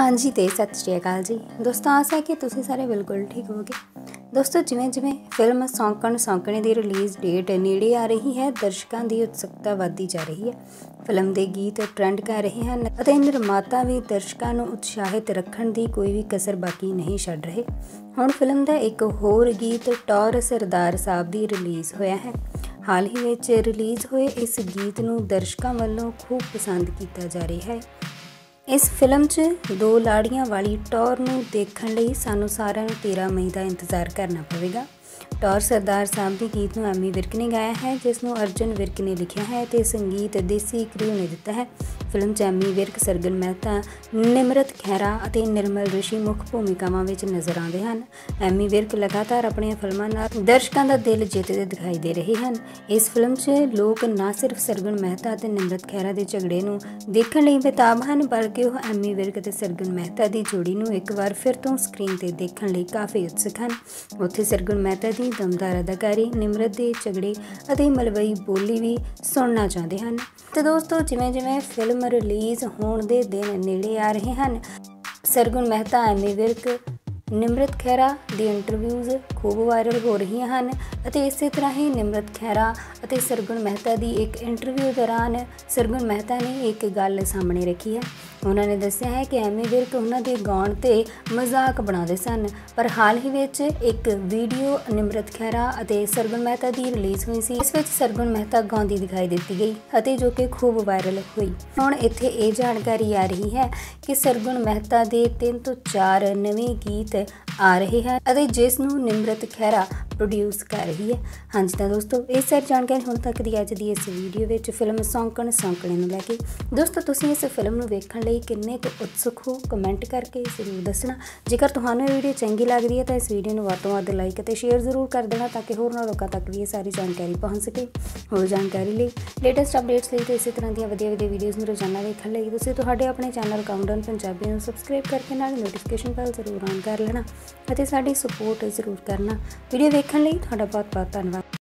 ਹਾਂਜੀ ਤੇ ਸਤਿ ਸ਼੍ਰੀ ਅਕਾਲ ਜੀ। ਦੋਸਤੋ, ਆਸ ਹੈ ਕਿ ਤੁਸੀਂ ਸਾਰੇ ਬਿਲਕੁਲ ਠੀਕ ਹੋਵੋਗੇ। ਦੋਸਤੋ, ਜਿਵੇਂ ਜਿਵੇਂ ਫਿਲਮ ਸੌਂਕਣ ਸੌਂਕਣੇ ਦੀ ਰਿਲੀਜ਼ ਡੇਟ ਨੇੜੇ ਆ ਰਹੀ ਹੈ, ਦਰਸ਼ਕਾਂ ਦੀ ਉਤਸੁਕਤਾ ਵਧਦੀ ਜਾ ਰਹੀ ਹੈ। ਫਿਲਮ ਦੇ ਗੀਤ ਟ੍ਰੈਂਡ ਕਰ ਰਹੇ ਹਨ ਅਤੇ ਨਿਰਮਾਤਾ ਵੀ ਦਰਸ਼ਕਾਂ ਨੂੰ ਉਤਸ਼ਾਹਿਤ ਰੱਖਣ ਦੀ ਕੋਈ ਵੀ ਕਸਰ ਬਾਕੀ ਨਹੀਂ ਛੱਡ ਰਹੇ। ਹੁਣ ਫਿਲਮ ਦਾ ਇੱਕ ਹੋਰ ਗੀਤ ਟੌਰ ਸਰਦਾਰ ਸਾਹਿਬ ਦੀ ਰਿਲੀਜ਼ ਹੋਇਆ ਹੈ। ਹਾਲ ਹੀ ਵਿੱਚ ਰਿਲੀਜ਼ ਹੋਏ ਇਸ ਗੀਤ ਨੂੰ ਦਰਸ਼ਕਾਂ ਵੱਲੋਂ ਖੂਬ ਪਸੰਦ ਕੀਤਾ ਜਾ ਰਿਹਾ ਹੈ। ਇਸ ਫਿਲਮ 'ਚ ਦੋ ਲਾੜੀਆਂ ਵਾਲੀ ਟੌਰ ਨੂੰ ਦੇਖਣ ਲਈ ਸਾਨੂੰ ਸਾਰਿਆਂ ਨੂੰ 13 ਮਈ ਦਾ ਇੰਤਜ਼ਾਰ ਕਰਨਾ ਪਵੇਗਾ। ਟੌਰ ਸਰਦਾਰ ਸਾਹਿਬ ਦੇ ਗੀਤ ਨੂੰ ਐਮੀ ਵਿਰਕ ਨੇ ਗਾਇਆ ਹੈ, ਜਿਸ ਨੂੰ ਅਰਜਨ ਵਿਰਕ ਨੇ ਲਿਖਿਆ ਹੈ ਤੇ ਸੰਗੀਤ ਦੇਸੀ ਕ੍ਰਿਊ ਨੇ ਦਿੱਤਾ ਹੈ। ਫਿਲਮ 'ਚ ਐਮੀ ਵਿਰਕ ਸਰਗਨ ਮਹਿਤਾ, ਨਿਮਰਤ ਖਹਿਰਾ ਅਤੇ ਨਿਰਮਲ ਰਿਸ਼ੀ ਮੁੱਖ ਭੂਮਿਕਾਵਾਂ ਵਿੱਚ ਨਜ਼ਰ ਆਉਂਦੇ ਹਨ। ਐਮੀ ਵਿਰਕ ਲਗਾਤਾਰ ਆਪਣੀਆਂ ਫਿਲਮਾਂ ਨਾਲ ਦਰਸ਼ਕਾਂ ਦਾ ਦਿਲ ਜਿੱਤਦੇ ਦਿਖਾਈ ਦੇ ਰਹੇ ਹਨ। ਇਸ ਫਿਲਮ 'ਚ ਲੋਕ ਨਾ ਸਿਰਫ ਸਰਗਨ ਮਹਿਤਾ ਅਤੇ ਨਿਮਰਤ ਖਹਿਰਾ ਦੇ ਝਗੜੇ ਨੂੰ ਦੇਖਣ ਲਈ ਬੇਤਾਬ ਹਨ, ਬਲਕਿ ਉਹ ਐਮੀ ਵਿਰਕ ਅਤੇ ਸਰਗਨ ਮਹਿਤਾ ਦੀ ਜੋੜੀ ਨੂੰ ਇੱਕ ਵਾਰ ਫਿਰ ਤੋਂ ਸਕਰੀਨ ਤੇ ਦੇਖਣ ਲਈ ਕਾਫੀ ਉਤਸੁਕ ਹਨ। ਉੱਥੇ ਸਰਗਨ ਮਹਿਤਾ ਦੀ ਦਮਦਾਰ ਅਦਾਕਾਰੀ, ਨਿਮਰਤ ਦੇ ਝਗੜੇ ਅਤੇ ਮਲਵਈ ਬੋਲੀ ਵੀ ਸੁਣਨਾ ਚਾਹੁੰਦੇ ਹਨ। ਤੇ ਦੋਸਤੋ ਜਿਵੇਂ ਜਿਵੇਂ ਫਿਲਮ ਰਿਲੀਜ਼ ਹੋਣ ਦੇ ਦਿਨ ਨੇੜੇ ਆ ਰਹੇ ਹਨ। ਸਰਗੁਣ ਮਹਿਤਾ, ਐਮੀ ਵਿਰਕ, ਨਿਮਰਤ ਖੈਰਾ ਦੀ ਇੰਟਰਵਿਊਜ਼ ਖੂਬ ਵਾਇਰਲ ਹੋ ਰਹੀਆਂ ਹਨ ਅਤੇ ਇਸੇ ਤਰ੍ਹਾਂ ਹੀ ਨਿਮਰਤ ਖੈਰਾ ਅਤੇ ਸਰਗੁਣ ਮਹਿਤਾ ਦੀ ਇੱਕ ਇੰਟਰਵਿਊ ਦੌਰਾਨ ਸਰਗੁਣ ਮਹਿਤਾ ਨੇ ਇੱਕ ਗੱਲ ਸਾਹਮਣੇ ਰੱਖੀ ਹੈ। ਉਹਨਾਂ ਨੇ ਦੱਸਿਆ ਹੈ ਕਿ ਐਮੀ ਵਿਰਕ ਉਹਨਾਂ ਦੇ ਗਾਉਣ ਤੇ ਮਜ਼ਾਕ ਬਣਾਉਂਦੇ ਸਨ, ਪਰ ਹਾਲ ਹੀ ਵਿੱਚ ਇੱਕ ਵੀਡੀਓ ਨਿਮਰਤ ਖੈਰਾ ਅਤੇ ਸਰਗੁਣ ਮਹਿਤਾ ਦੀ ਰਿਲੀਜ਼ ਹੋਈ ਸੀ। ਇਸ ਵਿੱਚ ਸਰਗੁਣ ਮਹਿਤਾ ਗਾਉਂਦੀ ਦਿਖਾਈ ਦਿੱਤੀ ਗਈ ਅਤੇ ਜੋ ਕਿ ਖੂਬ ਵਾਇਰਲ ਹੋਈ। ਹੁਣ ਇੱਥੇ ਇਹ ਜਾਣਕਾਰੀ ਆ ਰਹੀ ਹੈ ਕਿ ਸਰਗੁਣ ਮਹਿਤਾ ਦੇ 3 ਤੋਂ 4 ਨਵੇਂ ਗੀਤ ਆ ਰਹੇ ਹਨ ਅਤੇ ਜਿਸ ਨੂੰ ਨਿਮਰਤ ਖਹਿਰਾ ਪ੍ਰੋਡਿਊਸ ਕਰ ਰਹੀ ਹੈ। ਹਾਂਜੀ ਤਾਂ ਦੋਸਤੋ, ਇਹ ਸਾਰੀ ਜਾਣਕਾਰੀ ਹੁਣ ਤੱਕ ਦੀ ਅੱਜ ਦੀ ਇਸ ਵੀਡੀਓ ਵਿੱਚ ਫਿਲਮ ਸੌਂਕਣ ਸੌਂਕਣੇ ਨੂੰ ਲੈ ਕੇ। ਦੋਸਤੋ, ਤੁਸੀਂ ਇਸ ਫਿਲਮ ਨੂੰ ਵੇਖਣ ਲਈ ਕਿੰਨੇ ਕੁ ਉਤਸੁਕ ਹੋ? ਕਮੈਂਟ ਕਰਕੇ ਜ਼ਰੂਰ ਦੱਸਣਾ। ਜੇਕਰ ਤੁਹਾਨੂੰ ਇਹ ਵੀਡੀਓ ਚੰਗੀ ਲੱਗਦੀ ਹੈ ਤਾਂ ਇਸ ਵੀਡੀਓ ਨੂੰ ਵੱਧ ਤੋਂ ਵੱਧ ਲਾਈਕ ਅਤੇ ਸ਼ੇਅਰ ਜ਼ਰੂਰ ਕਰ ਦੇਣਾ ਤਾਂ ਕਿ ਹੋਰਨਾਂ ਲੋਕਾਂ ਤੱਕ ਵੀ ਇਹ ਸਾਰੀ ਜਾਣਕਾਰੀ ਪਹੁੰਚ ਸਕੇ। ਹੋਰ ਜਾਣਕਾਰੀ ਲਈ ਲੇਟੈਸਟ ਅਪਡੇਟਸ ਲਈ ਤੇ ਇਸੇ ਤਰ੍ਹਾਂ ਦੀਆਂ ਵਧੀਆ ਵਧੀਆ ਵੀਡੀਓਜ਼ ਨੂੰ ਰੋਜ਼ਾਨਾ ਵੇਖਣ ਲਈ ਤੁਸੀਂ ਤੁਹਾਡੇ ਆਪਣੇ ਚੈਨਲ ਕਾਊਂਟਡਾਊਨ ਪੰਜਾਬੀ ਨੂੰ ਸਬਸਕ੍ਰਾਈਬ ਕਰਕੇ ਨਾਲ ਨੋਟੀਫਿਕੇਸ਼ਨ ਬੈਲ ਜ਼ਰੂਰ ਆਨ ਕਰ ਲੈਣਾ ਅਤੇ ਸਾਡੀ ਸਪੋਰਟ ਜ਼ਰੂਰ ਕਰਨਾ। ਵੀਡੀਓ ਵੇਖ ਦੇਖਣ ਲਈ ਤੁਹਾਡਾ ਬਹੁਤ ਬਹੁਤ ਧੰਨਵਾਦ।